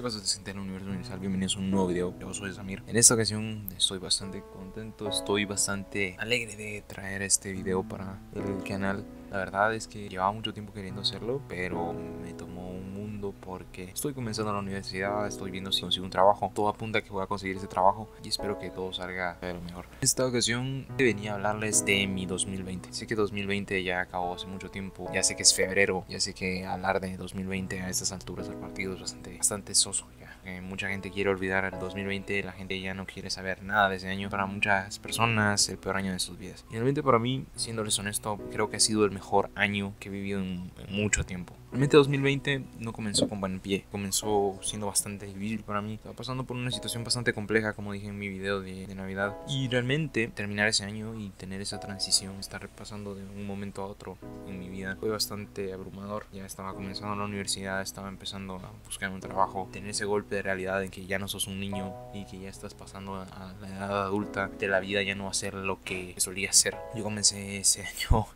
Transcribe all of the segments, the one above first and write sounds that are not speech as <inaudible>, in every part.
¿Qué pasa, gente del universo universal? Bienvenidos a un nuevo video. Yo soy Samir. En esta ocasión estoy bastante contento, estoy bastante alegre de traer este video para el canal. La verdad es que llevaba mucho tiempo queriendo hacerlo, pero me tomó un mundo porque estoy comenzando la universidad, estoy viendo si consigo un trabajo. Todo apunta a que voy a conseguir ese trabajo y espero que todo salga de lo mejor. En esta ocasión venía a hablarles de mi 2020. Sé que 2020 ya acabó hace mucho tiempo, ya sé que es febrero, ya sé que hablar de 2020 a estas alturas del partido es bastante, bastante soso mucha gente quiere olvidar el 2020, la gente ya no quiere saber nada de ese año. Para muchas personas, el peor año de sus vidas. Y realmente para mí, siéndoles honesto, creo que ha sido el mejor año que he vivido en mucho tiempo. Realmente 2020 no comenzó con buen pie, comenzó siendo bastante difícil para mí. Estaba pasando por una situación bastante compleja, como dije en mi video de, de, Navidad. Y realmente terminar ese año y tener esa transición, estar pasando de un momento a otro en mi vida, fue bastante abrumador. Ya estaba comenzando la universidad, estaba empezando a buscar un trabajo, tener ese golpe de realidad en que ya no sos un niño y que ya estás pasando a la edad adulta, de la vida ya no va a ser lo que solía ser. Yo comencé ese <laughs> año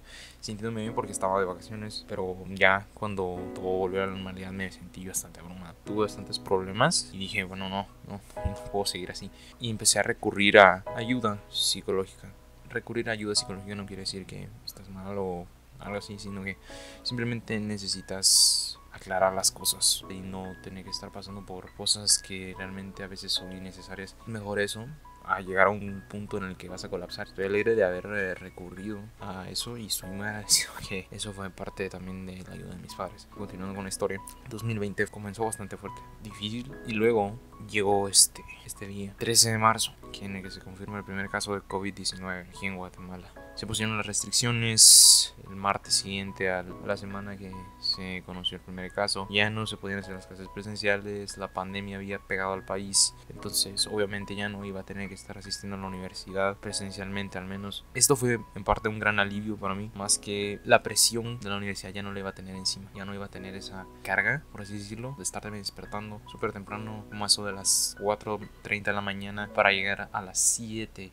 sintiéndome bien porque estaba de vacaciones, pero ya cuando todo volvió a la normalidad me sentí bastante abrumado. Tuve bastantes problemas y dije, bueno, no, no, <laughs> no puedo seguir así. Y empecé a recurrir a ayuda psicológica. Recurrir a ayuda psicológica no quiere decir que estás mal o algo así, sino que simplemente necesitas aclarar las cosas y no tener que estar pasando por cosas que realmente a veces son innecesarias. Mejor eso a llegar a un punto en el que vas a colapsar. Estoy alegre de haber eh, recurrido a eso y estoy muy agradecido que eso fue parte también de la ayuda de mis padres. Continuando con la historia, 2020 comenzó bastante fuerte, difícil y luego llegó este, este día, 13 de marzo, en el que se confirma el primer caso de COVID-19 aquí en Guatemala. Se pusieron las restricciones el martes siguiente a la semana que se conoció el primer caso. Ya no se podían hacer las clases presenciales, la pandemia había pegado al país, entonces obviamente ya no iba a tener que estar asistiendo a la universidad presencialmente al menos. Esto fue en parte un gran alivio para mí, más que la presión de la universidad ya no le iba a tener encima, ya no iba a tener esa carga, por así decirlo, de estarme despertando súper temprano, como eso de las 4.30 de la mañana para llegar a las 7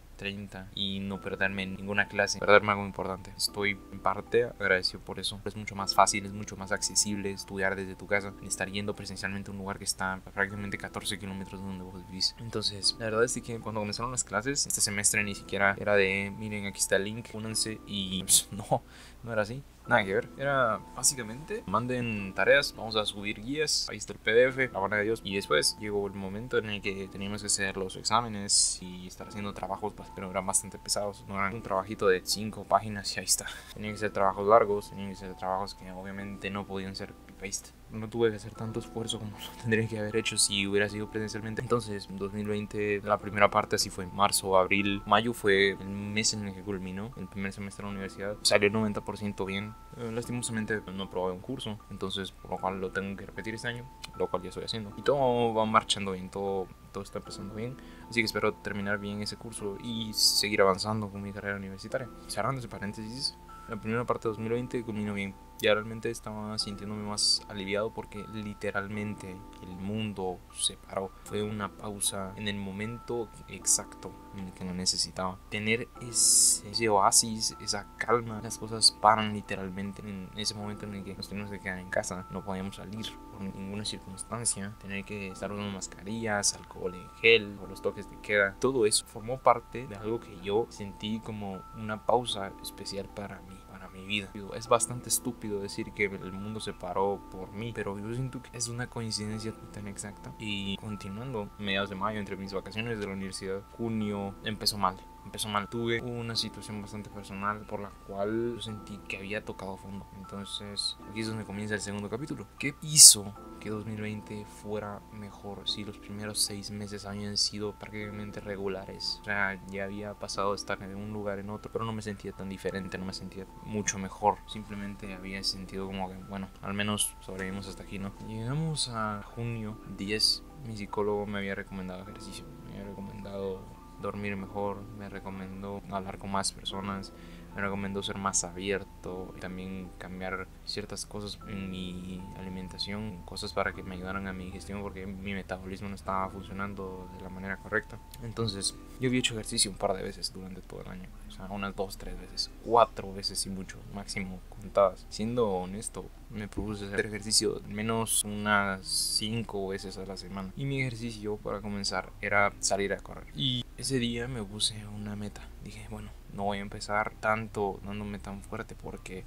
y no perderme en ninguna clase, perderme algo importante. Estoy en parte agradecido por eso. Es mucho más fácil, es mucho más accesible estudiar desde tu casa, estar yendo presencialmente a un lugar que está prácticamente 14 kilómetros de donde vos vivís. Entonces, la verdad es que cuando comenzaron las clases, este semestre ni siquiera era de, miren, aquí está el link, únanse y <laughs> pues, no, no era así. Nada que ver. Era básicamente, manden tareas, vamos a subir guías, ahí está el PDF, la buena de Dios. Y después llegó el momento en el que teníamos que hacer los exámenes y estar haciendo trabajos, pues, pero eran bastante pesados. No eran un trabajito de 5 páginas y ahí está. Tenían que ser trabajos largos, tenían que ser trabajos que obviamente no podían ser paste no tuve que hacer tanto esfuerzo como <laughs> lo tendría que haber hecho si hubiera sido presencialmente. Entonces, 2020, la primera parte así fue marzo, abril, mayo fue el mes en el que culminó el primer semestre de la universidad. Salió el 90% bien. Eh, lastimosamente no probé un curso, entonces por lo cual lo tengo que repetir este año, lo cual ya estoy haciendo. Y todo va marchando bien, todo, todo está empezando bien. Así que espero terminar bien ese curso y seguir avanzando con mi carrera universitaria. Cerrando ese paréntesis, la primera parte de 2020 culminó bien ya realmente estaba sintiéndome más aliviado porque literalmente el mundo se paró. Fue una pausa en el momento exacto en el que lo necesitaba. Tener ese, oasis, esa calma, las cosas paran literalmente en ese momento en el que nos tenemos que quedar en casa. No podíamos salir por ninguna circunstancia. Tener que estar usando mascarillas, alcohol en gel o los toques de queda. Todo eso formó parte de algo que yo sentí como una pausa especial para mí vida. Es bastante estúpido decir que el mundo se paró por mí, pero yo siento que es una coincidencia tan exacta. Y continuando, mediados de mayo, entre mis vacaciones de la universidad, junio empezó mal empezó mal. Tuve una situación bastante personal por la cual sentí que había tocado fondo. Entonces, aquí es donde comienza el segundo capítulo. ¿Qué hizo que 2020 fuera mejor si los primeros seis meses habían sido prácticamente regulares? O sea, ya había pasado de estar de un lugar en otro, pero no me sentía tan diferente, no me sentía mucho mejor. Simplemente había sentido como que, bueno, al menos sobrevivimos hasta aquí, ¿no? Llegamos a junio 10. Mi psicólogo me había recomendado ejercicio, me había recomendado dormir mejor, me recomendó hablar con más personas, me recomendó ser más abierto, también cambiar ciertas cosas en mi alimentación, cosas para que me ayudaran a mi digestión porque mi metabolismo no estaba funcionando de la manera correcta. Entonces, yo había hecho ejercicio un par de veces durante todo el año, o sea, unas dos, tres veces, cuatro veces y mucho, máximo contadas. Siendo honesto, me propuse hacer ejercicio menos unas cinco veces a la semana. Y mi ejercicio para comenzar era salir a correr. Y ese día me puse una meta. Dije, bueno, no voy a empezar tanto dándome tan fuerte porque,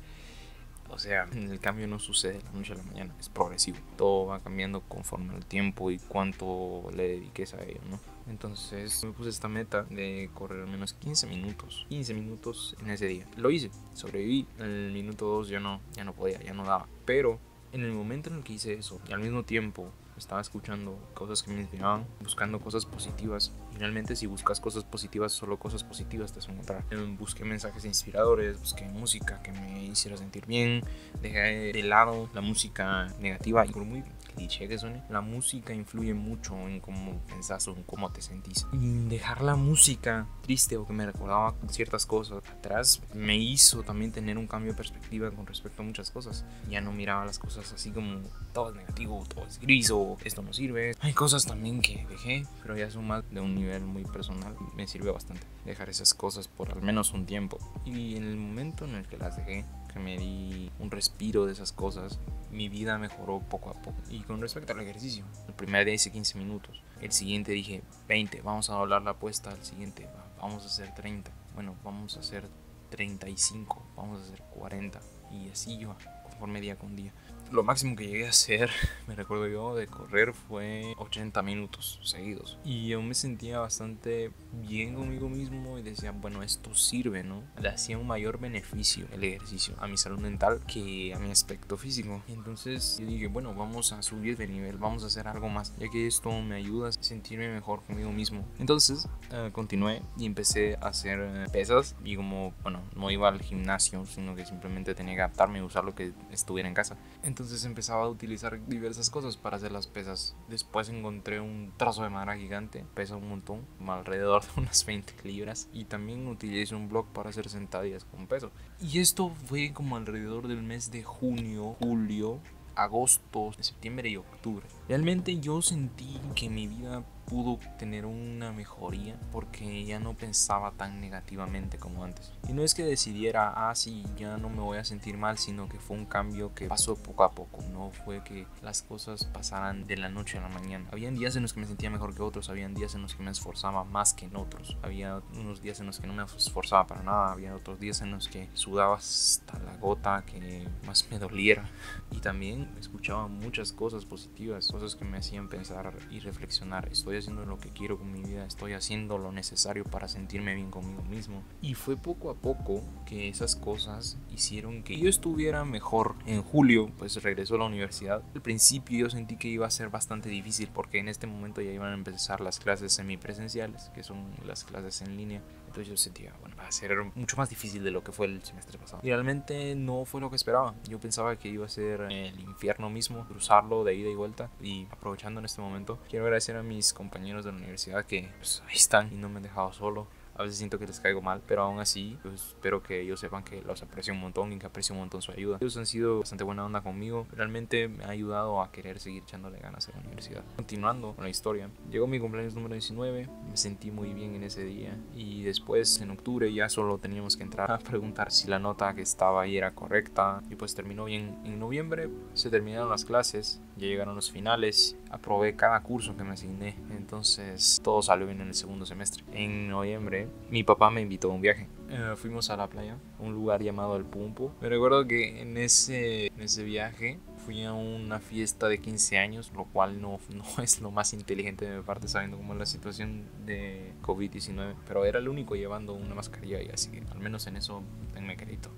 o sea, el cambio no sucede de la noche a la mañana, es progresivo. Todo va cambiando conforme al tiempo y cuánto le dediques a ello, ¿no? Entonces me puse esta meta de correr al menos 15 minutos. 15 minutos en ese día. Lo hice, sobreviví. En el minuto 2 ya no, ya no podía, ya no daba. Pero en el momento en el que hice eso y al mismo tiempo estaba escuchando cosas que me inspiraban, buscando cosas positivas. Finalmente, si buscas cosas positivas, solo cosas positivas te vas a encontrar. Busqué mensajes inspiradores, busqué música que me hiciera sentir bien, dejé de lado la música negativa y por muy cliché que suene, la música influye mucho en cómo pensás o en cómo te sentís. Y dejar la música triste o que me recordaba ciertas cosas atrás me hizo también tener un cambio de perspectiva con respecto a muchas cosas. Ya no miraba las cosas así como todo es negativo, todo es gris o esto no sirve. Hay cosas también que dejé, pero ya son más de un nivel muy personal. Me sirvió bastante dejar esas cosas por al menos un tiempo. Y en el momento en el que las dejé, que me di un respiro de esas cosas, mi vida mejoró poco a poco. Y con respecto al ejercicio, el primer día hice 15 minutos, el siguiente dije 20, vamos a doblar la apuesta al siguiente, vamos a hacer 30, bueno, vamos a hacer 35, vamos a hacer 40 y así iba conforme día con día lo máximo que llegué a hacer, <laughs> me recuerdo yo, de correr fue 80 minutos seguidos. Y yo me sentía bastante bien conmigo mismo y decía, bueno, esto sirve, ¿no? Le hacía un mayor beneficio el ejercicio a mi salud mental que a mi aspecto físico. Y entonces yo dije, bueno, vamos a subir de nivel, vamos a hacer algo más, ya que esto me ayuda a sentirme mejor conmigo mismo. Entonces uh, continué y empecé a hacer eh, pesas y como, bueno, no iba al gimnasio, sino que simplemente tenía que adaptarme y usar lo que estuviera en casa. Entonces empezaba a utilizar diversas cosas para hacer las pesas. Después encontré un trazo de madera gigante, pesa un montón, alrededor de <laughs> unas 20 libras. Y también utilicé un blog para hacer sentadillas con peso. Y esto fue como alrededor del mes de junio, julio, agosto, septiembre y octubre. Realmente yo sentí que mi vida pudo tener una mejoría porque ya no pensaba tan negativamente como antes. Y no es que decidiera, ah, sí, ya no me voy a sentir mal, sino que fue un cambio que pasó poco a poco. No fue que las cosas pasaran de la noche a la mañana. Habían días en los que me sentía mejor que otros, habían días en los que me esforzaba más que en otros. Había unos días en los que no me esforzaba para nada, había otros días en los que sudaba hasta la gota que más me doliera. Y también escuchaba muchas cosas positivas, cosas que me hacían pensar y reflexionar. Estoy haciendo lo que quiero con mi vida, estoy haciendo lo necesario para sentirme bien conmigo mismo. Y fue poco a poco que esas cosas hicieron que yo estuviera mejor. En julio, pues regresó a la universidad. Al principio yo sentí que iba a ser bastante difícil porque en este momento ya iban a empezar las clases semipresenciales, que son las clases en línea. Entonces yo sentía, bueno, va a ser mucho más difícil de lo que fue el semestre pasado. Y realmente no fue lo que esperaba. Yo pensaba que iba a ser el infierno mismo, cruzarlo de ida y vuelta. Y aprovechando en este momento, quiero agradecer a mis compañeros de la universidad que pues, ahí están y no me han dejado solo a veces siento que les caigo mal, pero aún así, pues espero que ellos sepan que los aprecio un montón y que aprecio un montón su ayuda. Ellos han sido bastante buena onda conmigo, realmente me ha ayudado a querer seguir echándole ganas en la universidad. Continuando con la historia, llegó mi cumpleaños número 19, me sentí muy bien en ese día y después en octubre ya solo teníamos que entrar a preguntar si la nota que estaba ahí era correcta y pues terminó bien. En noviembre se terminaron las clases, ya llegaron los finales, aprobé cada curso que me asigné, entonces todo salió bien en el segundo semestre. En noviembre mi papá me invitó a un viaje. Eh, fuimos a la playa, un lugar llamado El Pumpo. Me recuerdo que en ese, en ese viaje fui a una fiesta de 15 años, lo cual no, <laughs> no es lo más inteligente de mi parte sabiendo cómo es la situación de COVID-19, pero era el único llevando una mascarilla y así que al menos en eso tenme crédito.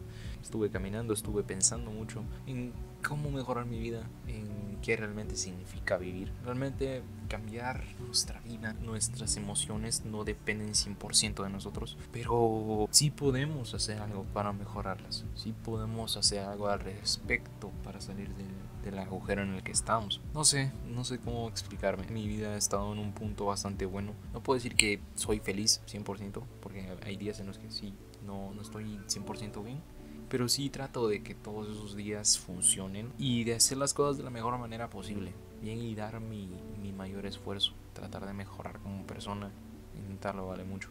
Estuve caminando, estuve pensando mucho en cómo mejorar mi vida, en qué realmente significa vivir. Realmente cambiar nuestra vida, nuestras emociones no dependen 100% de nosotros, pero sí podemos hacer algo para mejorarlas, sí podemos hacer algo al respecto para salir del del agujero en el que estamos. No sé, no sé cómo explicarme. Mi vida ha estado en un punto bastante bueno. No puedo decir que soy feliz 100%, porque hay días en los que sí, no, no estoy 100% bien. Pero sí trato de que todos esos días funcionen y de hacer las cosas de la mejor manera posible. Bien y dar mi, mi mayor esfuerzo. Tratar de mejorar como persona. Intentarlo vale mucho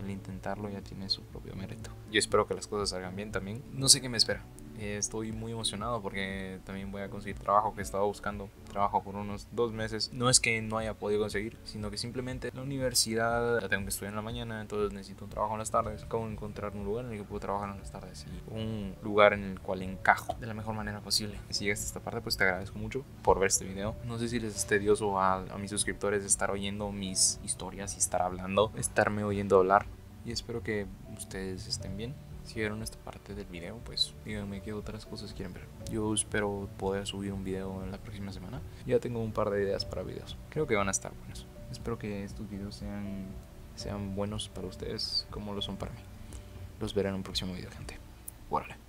el intentarlo ya tiene su propio mérito. Yo espero que las cosas salgan bien también. No sé qué me espera. Eh, estoy muy emocionado porque también voy a conseguir trabajo que estaba buscando. Trabajo por unos dos meses. No es que no haya podido conseguir, sino que simplemente la universidad la tengo que estudiar en la mañana, entonces necesito un trabajo en las tardes. Acabo de encontrar un lugar en el que puedo trabajar en las tardes y un lugar en el cual encajo de la mejor manera posible. Si llegaste a esta parte, pues te agradezco mucho por ver este video. No sé si les es tedioso a, a mis suscriptores estar oyendo mis historias y estar hablando, estarme oyendo hablar. Y espero que ustedes estén bien si vieron esta parte del video, pues díganme qué otras cosas quieren ver. Yo espero poder subir un video en la próxima semana. Ya tengo un par de ideas para videos. Creo que van a estar buenos. Espero que estos videos sean, sean buenos para ustedes como lo son para mí. Los veré en un próximo video, gente. Órale.